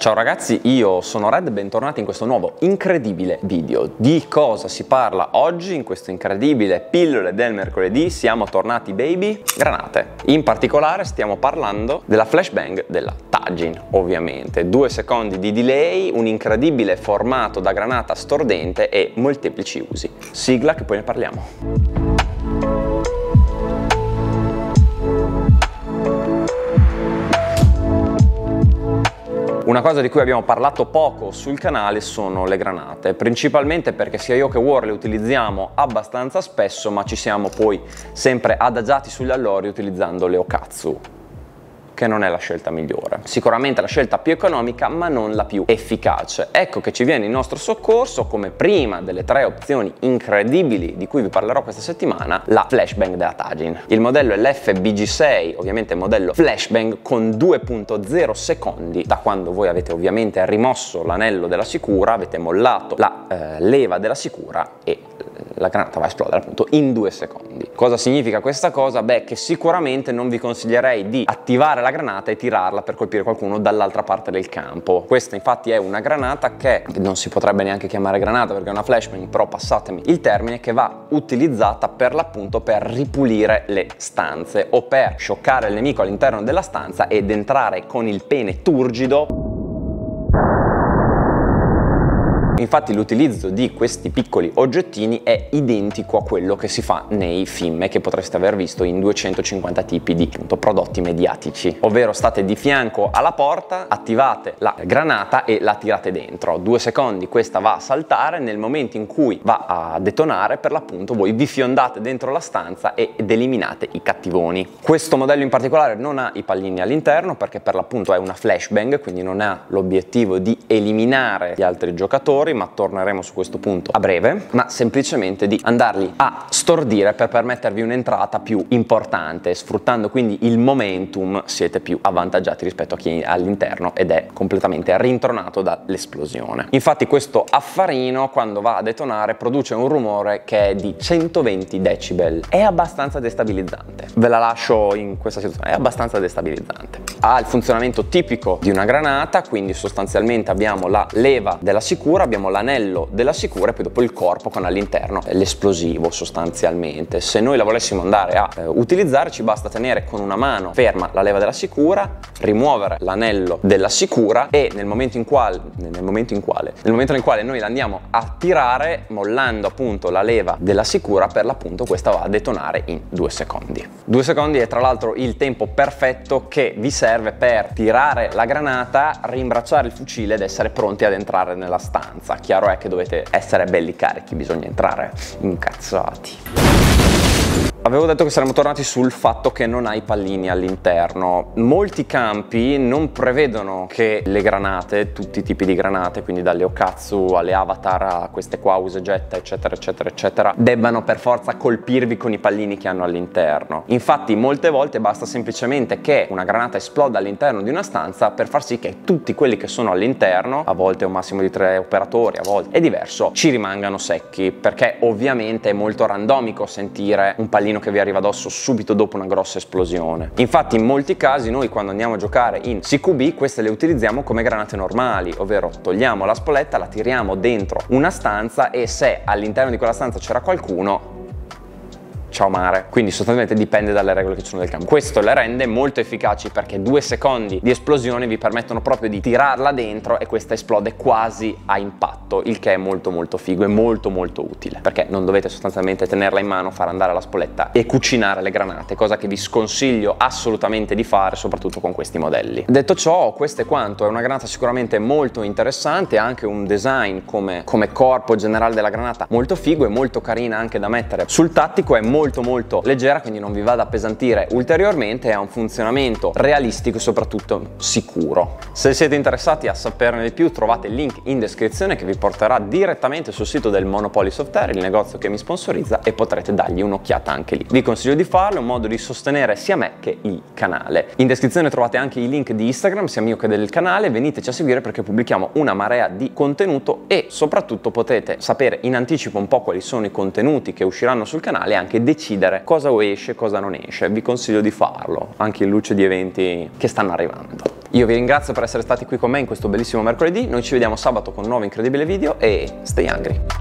Ciao ragazzi, io sono Red, bentornati in questo nuovo incredibile video. Di cosa si parla oggi in questo incredibile pillole del mercoledì? Siamo tornati baby, granate. In particolare stiamo parlando della flashbang della Tajin, ovviamente. Due secondi di delay, un incredibile formato da granata stordente e molteplici usi. Sigla che poi ne parliamo. Una cosa di cui abbiamo parlato poco sul canale sono le granate, principalmente perché sia io che War le utilizziamo abbastanza spesso, ma ci siamo poi sempre adagiati sugli allori utilizzando le Okatsu che non è la scelta migliore. Sicuramente la scelta più economica ma non la più efficace. Ecco che ci viene in nostro soccorso come prima delle tre opzioni incredibili di cui vi parlerò questa settimana la flashbang della Tajin. Il modello è l'FBG6, ovviamente modello flashbang con 2.0 secondi da quando voi avete ovviamente rimosso l'anello della sicura, avete mollato la eh, leva della sicura e la granata va a esplodere appunto in due secondi. Cosa significa questa cosa? Beh, che sicuramente non vi consiglierei di attivare la granata e tirarla per colpire qualcuno dall'altra parte del campo. Questa infatti è una granata che non si potrebbe neanche chiamare granata perché è una flashbang, però passatemi il termine, che va utilizzata per l'appunto per ripulire le stanze o per scioccare il nemico all'interno della stanza ed entrare con il pene turgido Infatti l'utilizzo di questi piccoli oggettini è identico a quello che si fa nei film che potreste aver visto in 250 tipi di appunto, prodotti mediatici, ovvero state di fianco alla porta, attivate la granata e la tirate dentro. Due secondi questa va a saltare, nel momento in cui va a detonare per l'appunto voi vi fiondate dentro la stanza ed eliminate i cattivoni. Questo modello in particolare non ha i pallini all'interno perché per l'appunto è una flashbang, quindi non ha l'obiettivo di eliminare gli altri giocatori, ma torneremo su questo punto a breve, ma semplicemente di andarli a stordire per permettervi un'entrata più importante, sfruttando quindi il momentum siete più avvantaggiati rispetto a chi è all'interno ed è completamente rintronato dall'esplosione. Infatti questo affarino quando va a detonare produce un rumore che è di 120 decibel, è abbastanza destabilizzante. Ve la lascio in questa situazione, è abbastanza destabilizzante. Ha il funzionamento tipico di una granata, quindi sostanzialmente abbiamo la leva della sicura, abbiamo abbiamo l'anello della sicura e poi dopo il corpo con all'interno l'esplosivo sostanzialmente. Se noi la volessimo andare a eh, utilizzare ci basta tenere con una mano ferma la leva della sicura, rimuovere l'anello della sicura e nel momento in quale, nel momento in quale, nel momento nel quale noi la andiamo a tirare mollando appunto la leva della sicura per l'appunto questa va a detonare in due secondi. Due secondi è tra l'altro il tempo perfetto che vi serve per tirare la granata, rimbracciare il fucile ed essere pronti ad entrare nella stanza abbastanza. Chiaro è che dovete essere belli carichi, bisogna entrare incazzati. Avevo detto che saremmo tornati sul fatto che non hai pallini all'interno. Molti campi non prevedono che le granate, tutti i tipi di granate, quindi dalle Okatsu alle Avatar a queste qua, Usegetta, eccetera, eccetera, eccetera, debbano per forza colpirvi con i pallini che hanno all'interno. Infatti molte volte basta semplicemente che una granata esploda all'interno di una stanza per far sì che tutti quelli che sono all'interno, a volte un massimo di tre operatori, a volte è diverso, ci rimangano secchi, perché ovviamente è molto randomico sentire un pallino che vi arriva addosso subito dopo una grossa esplosione. Infatti in molti casi noi quando andiamo a giocare in CQB queste le utilizziamo come granate normali, ovvero togliamo la spoletta, la tiriamo dentro una stanza e se all'interno di quella stanza c'era qualcuno ciao mare. Quindi sostanzialmente dipende dalle regole che ci sono del campo. Questo le rende molto efficaci perché due secondi di esplosione vi permettono proprio di tirarla dentro e questa esplode quasi a impatto, il che è molto molto figo e molto molto utile perché non dovete sostanzialmente tenerla in mano, far andare la spoletta e cucinare le granate, cosa che vi sconsiglio assolutamente di fare soprattutto con questi modelli. Detto ciò, questo è quanto, è una granata sicuramente molto interessante, ha anche un design come, come corpo generale della granata molto figo e molto carina anche da mettere sul tattico, è molto molto molto leggera quindi non vi va ad appesantire ulteriormente e ha un funzionamento realistico e soprattutto sicuro. Se siete interessati a saperne di più trovate il link in descrizione che vi porterà direttamente sul sito del Monopoly Software, il negozio che mi sponsorizza e potrete dargli un'occhiata anche lì. Vi consiglio di farlo, è un modo di sostenere sia me che il canale. In descrizione trovate anche i link di Instagram sia mio che del canale, veniteci a seguire perché pubblichiamo una marea di contenuto e soprattutto potete sapere in anticipo un po' quali sono i contenuti che usciranno sul canale e anche decidere cosa esce e cosa non esce. Vi consiglio di farlo, anche in luce di eventi che stanno arrivando. Io vi ringrazio per essere stati qui con me in questo bellissimo mercoledì, noi ci vediamo sabato con un nuovo incredibile video e stay hungry!